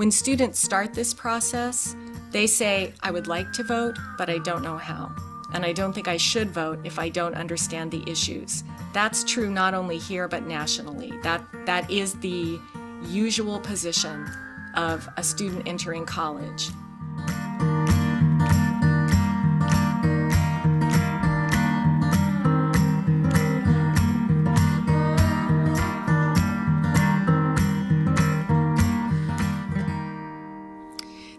When students start this process, they say, I would like to vote, but I don't know how. And I don't think I should vote if I don't understand the issues. That's true not only here, but nationally. That, that is the usual position of a student entering college.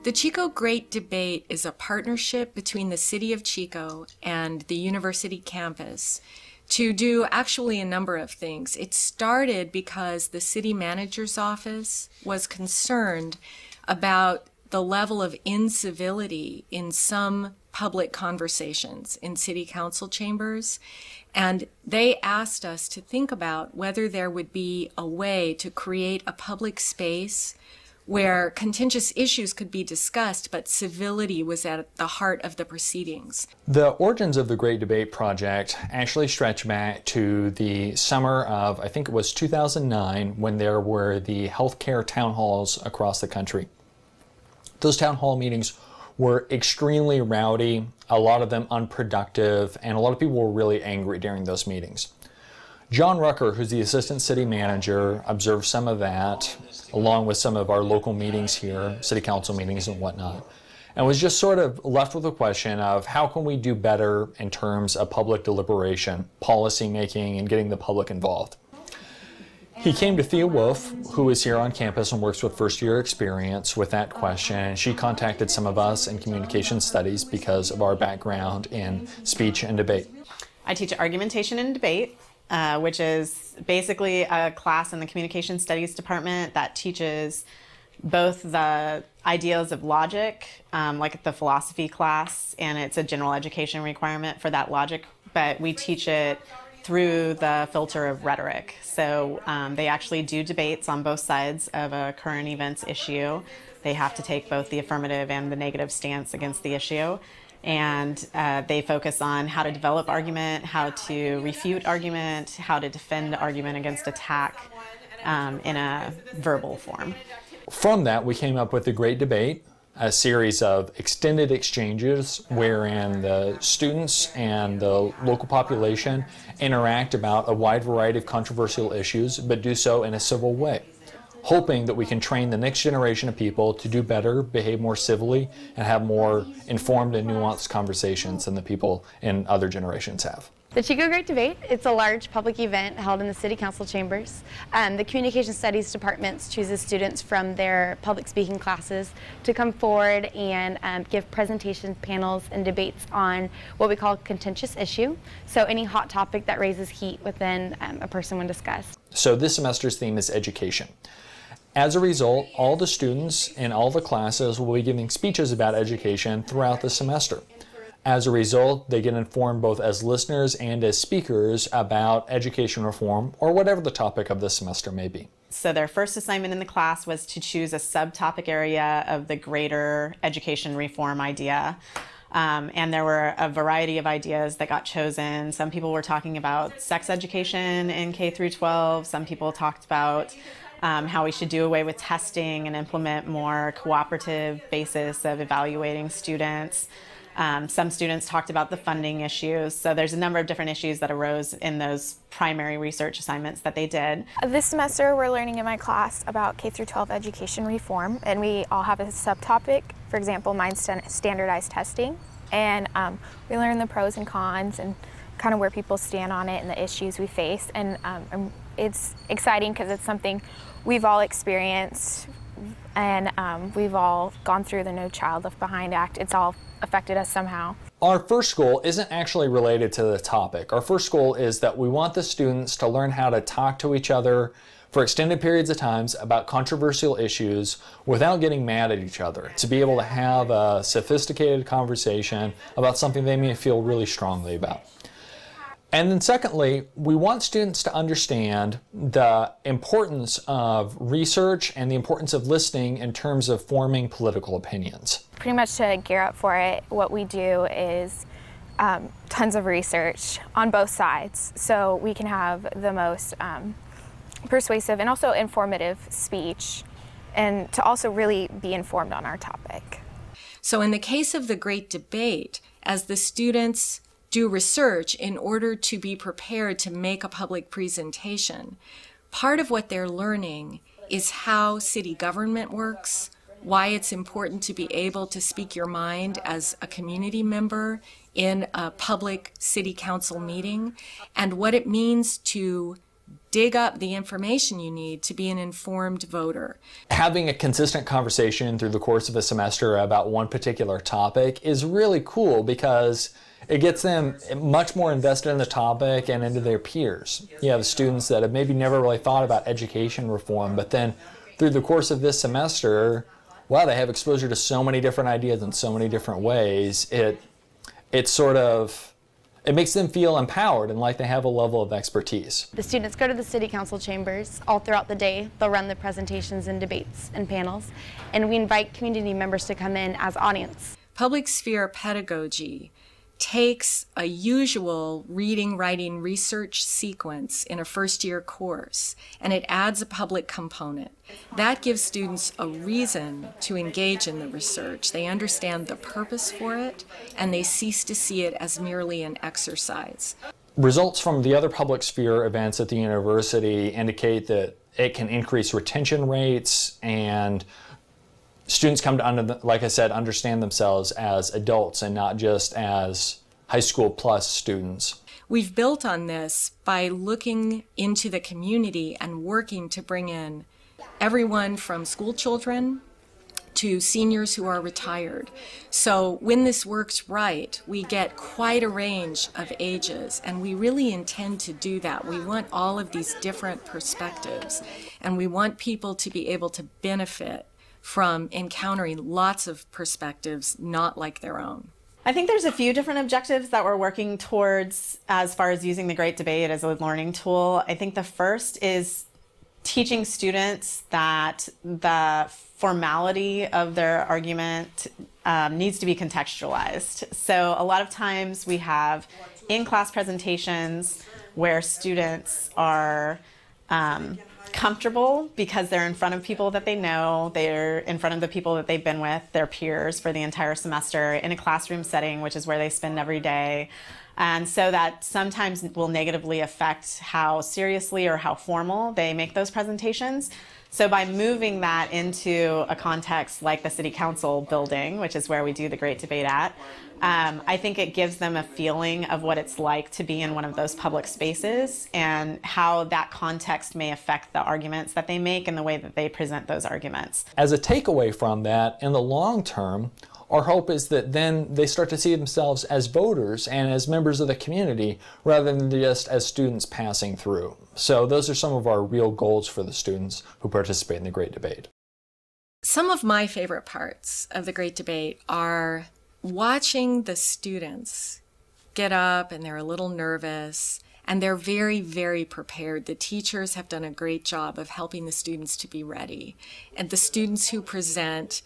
The Chico Great Debate is a partnership between the City of Chico and the university campus to do actually a number of things. It started because the city manager's office was concerned about the level of incivility in some public conversations in city council chambers. And they asked us to think about whether there would be a way to create a public space where contentious issues could be discussed, but civility was at the heart of the proceedings. The origins of the Great Debate Project actually stretch back to the summer of, I think it was 2009, when there were the healthcare town halls across the country. Those town hall meetings were extremely rowdy, a lot of them unproductive, and a lot of people were really angry during those meetings. John Rucker, who's the assistant city manager, observed some of that, along with some of our local meetings here, city council meetings and whatnot, and was just sort of left with a question of how can we do better in terms of public deliberation, policy making, and getting the public involved. He came to Thia Wolf, who is here on campus and works with first year experience with that question. She contacted some of us in communication studies because of our background in speech and debate. I teach argumentation and debate uh, which is basically a class in the Communication Studies Department that teaches both the ideas of logic, um, like the philosophy class, and it's a general education requirement for that logic, but we teach it through the filter of rhetoric. So um, they actually do debates on both sides of a current events issue. They have to take both the affirmative and the negative stance against the issue and uh, they focus on how to develop argument, how to refute argument, how to defend argument against attack um, in a verbal form. From that, we came up with the Great Debate, a series of extended exchanges wherein the students and the local population interact about a wide variety of controversial issues, but do so in a civil way hoping that we can train the next generation of people to do better, behave more civilly, and have more informed and nuanced conversations than the people in other generations have. The Chico Great Debate, it's a large public event held in the City Council chambers. Um, the Communication Studies Department chooses students from their public speaking classes to come forward and um, give presentations, panels, and debates on what we call contentious issue. So any hot topic that raises heat within um, a person when discussed. So this semester's theme is education. As a result, all the students in all the classes will be giving speeches about education throughout the semester. As a result, they get informed both as listeners and as speakers about education reform or whatever the topic of the semester may be. So, their first assignment in the class was to choose a subtopic area of the greater education reform idea. Um, and there were a variety of ideas that got chosen. Some people were talking about sex education in K through 12. Some people talked about um, how we should do away with testing and implement more cooperative basis of evaluating students. Um, some students talked about the funding issues. So there's a number of different issues that arose in those primary research assignments that they did. This semester we're learning in my class about K through 12 education reform and we all have a subtopic. For example, mine's standardized testing and um, we learn the pros and cons and kind of where people stand on it and the issues we face and um, it's exciting because it's something we've all experienced and um, we've all gone through the No Child Left Behind Act. It's all affected us somehow. Our first goal isn't actually related to the topic. Our first goal is that we want the students to learn how to talk to each other for extended periods of times about controversial issues without getting mad at each other, to be able to have a sophisticated conversation about something they may feel really strongly about. And then secondly, we want students to understand the importance of research and the importance of listening in terms of forming political opinions. Pretty much to gear up for it, what we do is um, tons of research on both sides so we can have the most um, persuasive and also informative speech and to also really be informed on our topic. So, in the case of the Great Debate, as the students do research in order to be prepared to make a public presentation, part of what they're learning is how city government works, why it's important to be able to speak your mind as a community member in a public city council meeting, and what it means to dig up the information you need to be an informed voter. Having a consistent conversation through the course of a semester about one particular topic is really cool because it gets them much more invested in the topic and into their peers. You have students that have maybe never really thought about education reform, but then through the course of this semester, wow, they have exposure to so many different ideas in so many different ways. It it sort of it makes them feel empowered and like they have a level of expertise. The students go to the city council chambers all throughout the day. They'll run the presentations and debates and panels, and we invite community members to come in as audience. Public sphere pedagogy takes a usual reading, writing, research sequence in a first year course and it adds a public component. That gives students a reason to engage in the research. They understand the purpose for it and they cease to see it as merely an exercise. Results from the other public sphere events at the university indicate that it can increase retention rates and students come to, under, like I said, understand themselves as adults and not just as high school plus students. We've built on this by looking into the community and working to bring in everyone from school children to seniors who are retired. So when this works right, we get quite a range of ages, and we really intend to do that. We want all of these different perspectives, and we want people to be able to benefit from encountering lots of perspectives not like their own. I think there's a few different objectives that we're working towards as far as using the Great Debate as a learning tool. I think the first is teaching students that the formality of their argument um, needs to be contextualized. So, a lot of times we have in class presentations where students are um, comfortable because they're in front of people that they know, they're in front of the people that they've been with, their peers for the entire semester in a classroom setting, which is where they spend every day. And so that sometimes will negatively affect how seriously or how formal they make those presentations. So by moving that into a context like the city council building, which is where we do the great debate at, um, I think it gives them a feeling of what it's like to be in one of those public spaces and how that context may affect the arguments that they make and the way that they present those arguments. As a takeaway from that, in the long term, our hope is that then they start to see themselves as voters and as members of the community rather than just as students passing through. So, those are some of our real goals for the students who participate in the Great Debate. Some of my favorite parts of the Great Debate are watching the students get up and they're a little nervous and they're very, very prepared. The teachers have done a great job of helping the students to be ready. And the students who present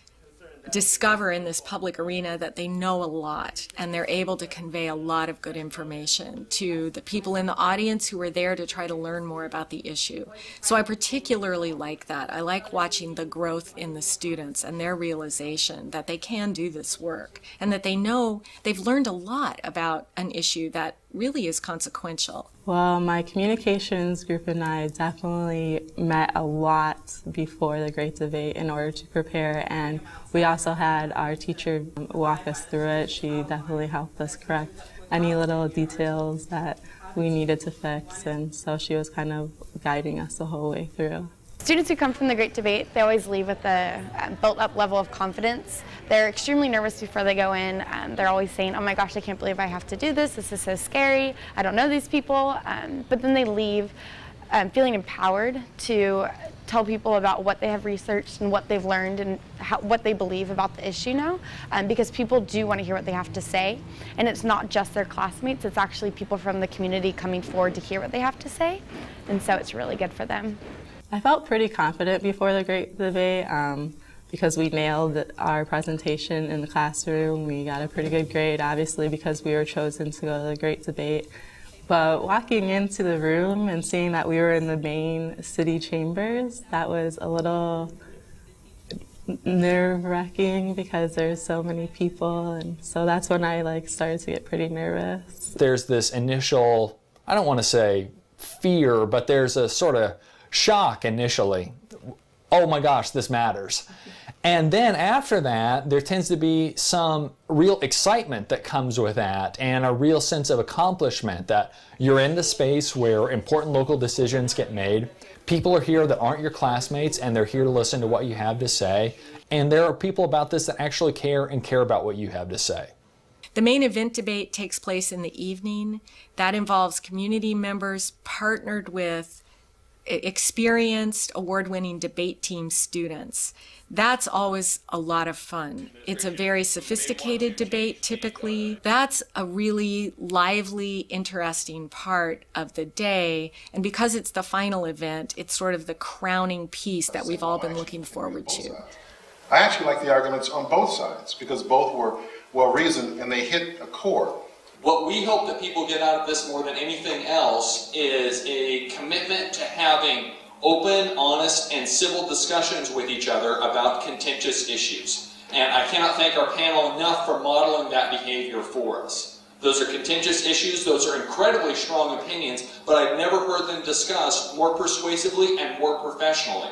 discover in this public arena that they know a lot and they're able to convey a lot of good information to the people in the audience who are there to try to learn more about the issue. So I particularly like that. I like watching the growth in the students and their realization that they can do this work and that they know they've learned a lot about an issue that really is consequential. Well, my communications group and I definitely met a lot before the Great Debate in order to prepare, and we also had our teacher walk us through it. She definitely helped us correct any little details that we needed to fix, and so she was kind of guiding us the whole way through. Students who come from the Great Debate, they always leave with a built up level of confidence. They're extremely nervous before they go in. Um, they're always saying, oh my gosh, I can't believe I have to do this. This is so scary. I don't know these people. Um, but then they leave um, feeling empowered to tell people about what they have researched and what they've learned and how, what they believe about the issue now um, because people do want to hear what they have to say and it's not just their classmates it's actually people from the community coming forward to hear what they have to say and so it's really good for them I felt pretty confident before the great debate um, because we nailed our presentation in the classroom. We got a pretty good grade, obviously, because we were chosen to go to the great debate. But walking into the room and seeing that we were in the main city chambers, that was a little nerve wracking because there's so many people, and so that's when I like started to get pretty nervous. There's this initial, I don't want to say fear, but there's a sort of shock initially. Oh my gosh, this matters. And then after that, there tends to be some real excitement that comes with that and a real sense of accomplishment that you're in the space where important local decisions get made. People are here that aren't your classmates and they're here to listen to what you have to say. And there are people about this that actually care and care about what you have to say. The main event debate takes place in the evening. That involves community members partnered with experienced award winning debate team students. That's always a lot of fun. It's a very sophisticated debate typically. That's a really lively, interesting part of the day. And because it's the final event, it's sort of the crowning piece that we've all been looking forward to. I actually like the arguments on both sides because both were well reasoned and they hit a core. What we hope that people get out of this more than anything else is a commitment to having open, honest, and civil discussions with each other about contentious issues. And I cannot thank our panel enough for modeling that behavior for us. Those are contentious issues, those are incredibly strong opinions, but I've never heard them discussed more persuasively and more professionally.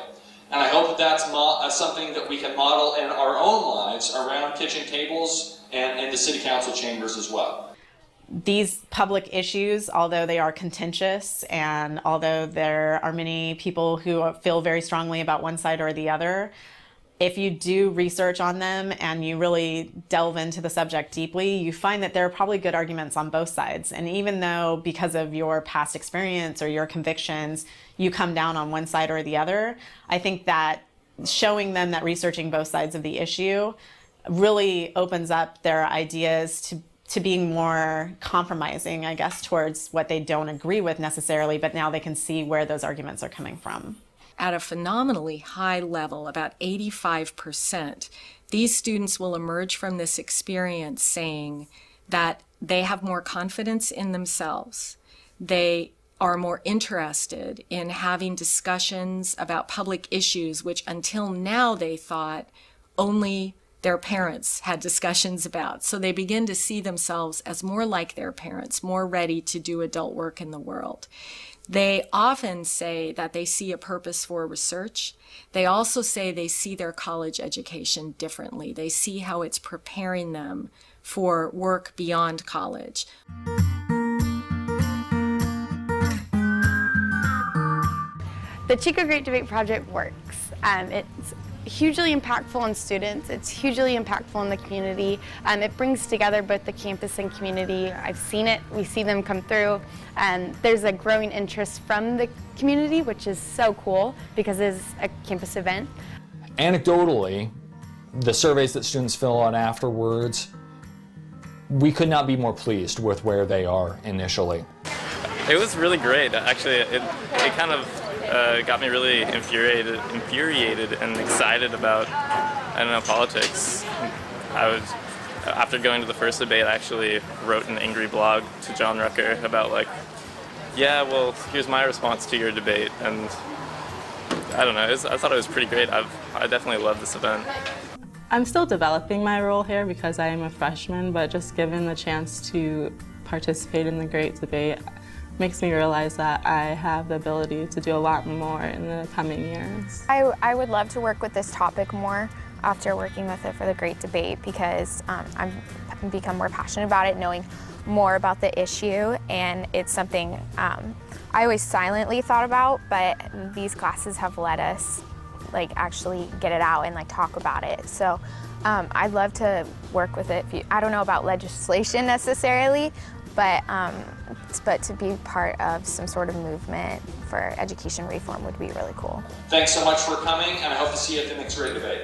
And I hope that that's uh, something that we can model in our own lives around kitchen tables and in the city council chambers as well these public issues, although they are contentious and although there are many people who feel very strongly about one side or the other, if you do research on them and you really delve into the subject deeply, you find that there are probably good arguments on both sides. And even though, because of your past experience or your convictions, you come down on one side or the other, I think that showing them that researching both sides of the issue really opens up their ideas to to being more compromising, I guess, towards what they don't agree with necessarily, but now they can see where those arguments are coming from. At a phenomenally high level, about 85%, these students will emerge from this experience saying that they have more confidence in themselves. They are more interested in having discussions about public issues, which until now they thought only their parents had discussions about. So they begin to see themselves as more like their parents, more ready to do adult work in the world. They often say that they see a purpose for research. They also say they see their college education differently. They see how it's preparing them for work beyond college. The Chico Great Debate Project works. Um, it's hugely impactful on students. It's hugely impactful in the community. Um, it brings together both the campus and community. I've seen it. We see them come through. And there's a growing interest from the community, which is so cool because it's a campus event. Anecdotally, the surveys that students fill out afterwards, we could not be more pleased with where they are initially. It was really great. Actually, it, it kind of uh, got me really infuriated, infuriated and excited about, I don't know, politics. I was, after going to the first debate, I actually wrote an angry blog to John Rucker about like, yeah, well, here's my response to your debate, and I don't know, was, I thought it was pretty great. I've, I definitely love this event. I'm still developing my role here because I am a freshman, but just given the chance to participate in the great debate, makes me realize that I have the ability to do a lot more in the coming years. I, I would love to work with this topic more after working with it for the Great Debate because um, I've become more passionate about it, knowing more about the issue, and it's something um, I always silently thought about, but these classes have let us like actually get it out and like talk about it. So um, I'd love to work with it. I don't know about legislation necessarily, but, um, but to be part of some sort of movement for education reform would be really cool. Thanks so much for coming, and I hope to see you at the next great debate.